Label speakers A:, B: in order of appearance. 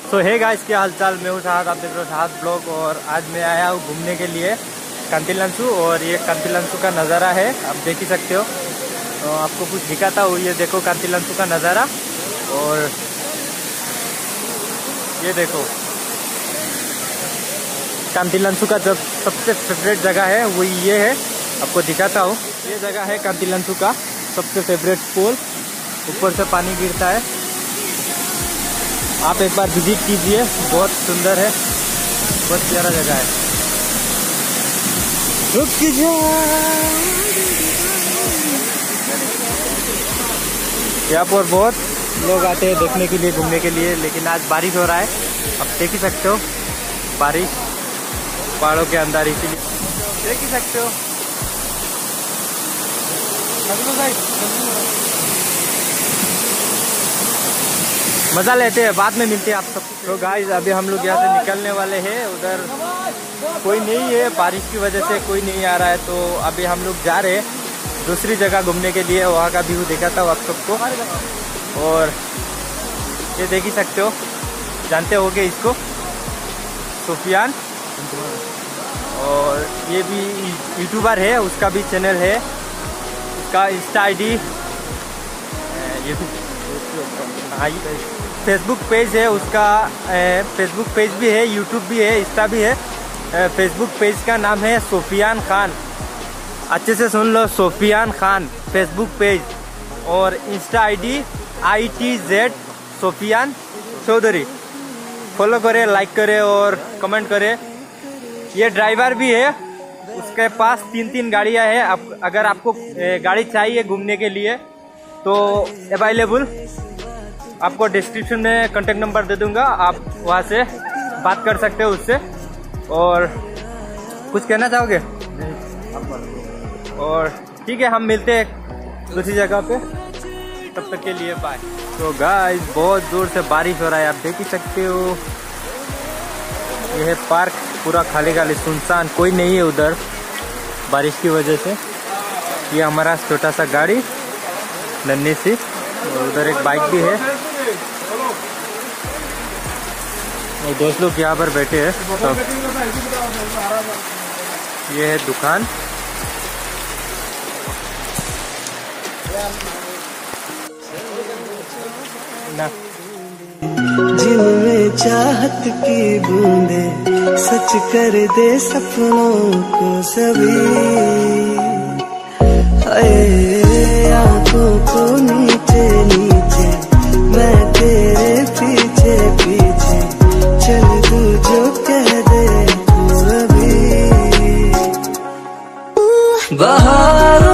A: सो है गाइस क्या हालचाल? मैं हूँ साहब आप देख रहे हो साहब ब्लॉग और आज मैं आया हूँ घूमने के लिए कांतिलंसू और ये कांतिलंसू का नज़ारा है, आप देख ही सकते हो। तो आपको कुछ दिखाता हूँ, ये देखो कांतिलंसू का नज़ारा और ये देखो। कांतिलंसू का जब सबसे फेवरेट जगह है, वो ये है, आपको दिखाता हूँ। ये जगह है कांतिलंसू का सबसे फेवरेट पोल ऊपर से पानी गिरता है। आप एक बार विज़िट कीजिए, बहुत सुंदर है, बहुत प्यारा जगह है। रुक यहाँ पर बहुत लोग आते हैं देखने के लिए, घूमने के लिए, लेकिन आज बारिश हो रहा है। आप देख ही सकते हो, बारिश पहाड़ों के अंदर इसीलिए देख ही सकते हो। मज़ा लेते हैं, बाद में मिलते हैं आप सब। तो गाइस अभी हम लोग यहाँ से निकलने वाले हैं, उधर कोई नहीं है, बारिश की वजह से कोई नहीं आ रहा है तो अभी हम लोग जा रहे हैं दूसरी जगह घूमने के लिए, वहाँ का व्यू देखा था आप सबको। और ये देख ही सकते हो, जानते होगे इसको, सुफियान। और ये भी यूट्यूबर है, उसका भी चैनल है, उसका इंस्टा आई डी ये भी हाँ फेसबुक पेज है, उसका फेसबुक पेज भी है यूट्यूब भी है इंस्टा भी है। फेसबुक पेज का नाम है सोफियान खान अच्छे से सुन लो सोफियान खान फेसबुक पेज और insta ID I T Z Sofiyan Chaudhary follow करें लाइक करें और कमेंट करें। ये ड्राइवर भी है, उसके पास तीन तीन गाड़ियाँ हैं। आप अगर आपको गाड़ी चाहिए घूमने के लिए तो अवेलेबल आपको डिस्क्रिप्शन में कॉन्टेक्ट नंबर दे दूँगा। आप वहाँ से बात कर सकते हो उससे। और कुछ कहना चाहोगे? और ठीक है, हम मिलते हैं दूसरी जगह पे। तब तक के लिए बाय तो गाइस बहुत ज़ोर से बारिश हो रहा है, आप देख ही सकते हो। यह पार्क पूरा खाली खाली, सुनसान, कोई नहीं है उधर, बारिश की वजह से। ये हमारा छोटा सा गाड़ी, नन्ही सी। और उधर एक बाइक भी है। और दोस्त लोग यहाँ पर बैठे हैं। सब ये है दुकान।
B: जिनमें चाहत की बूंदे, सच कर दे सपनों को सभी। आँखों Oh.